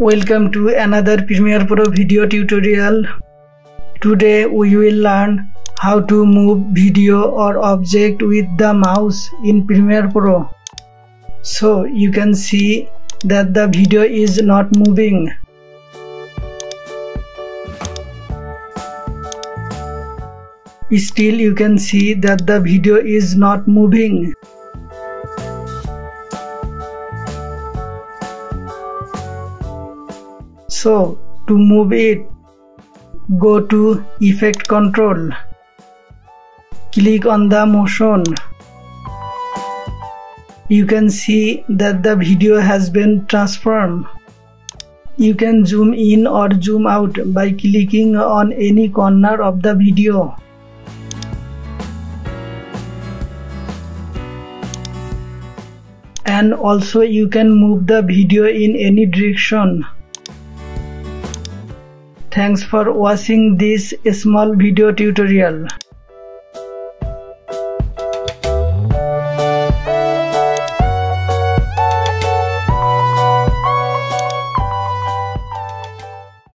Welcome to another Premiere Pro video tutorial. Today we will learn how to move video or object with the mouse in Premiere Pro. So you can see that the video is not moving. Still you can see that the video is not moving. So to move it, go to effect control. Click on the motion. You can see that the video has been transformed. You can zoom in or zoom out by clicking on any corner of the video. And also you can move the video in any direction. Thanks for watching this small video tutorial.